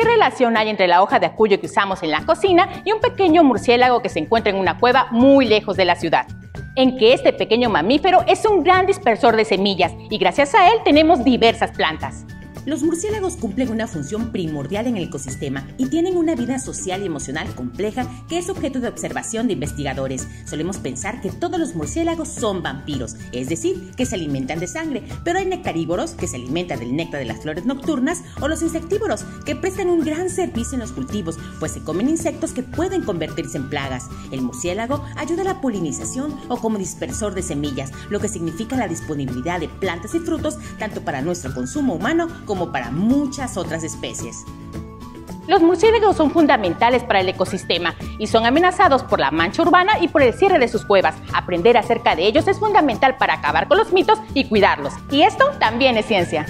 ¿Qué relación hay entre la hoja de acuyo que usamos en la cocina y un pequeño murciélago que se encuentra en una cueva muy lejos de la ciudad? En que este pequeño mamífero es un gran dispersor de semillas y gracias a él tenemos diversas plantas. Los murciélagos cumplen una función primordial en el ecosistema y tienen una vida social y emocional compleja que es objeto de observación de investigadores. Solemos pensar que todos los murciélagos son vampiros, es decir, que se alimentan de sangre, pero hay nectarívoros que se alimentan del néctar de las flores nocturnas o los insectívoros que prestan un gran servicio en los cultivos, pues se comen insectos que pueden convertirse en plagas. El murciélago ayuda a la polinización o como dispersor de semillas, lo que significa la disponibilidad de plantas y frutos tanto para nuestro consumo humano como para muchas otras especies. Los murciélagos son fundamentales para el ecosistema y son amenazados por la mancha urbana y por el cierre de sus cuevas. Aprender acerca de ellos es fundamental para acabar con los mitos y cuidarlos. Y esto también es ciencia.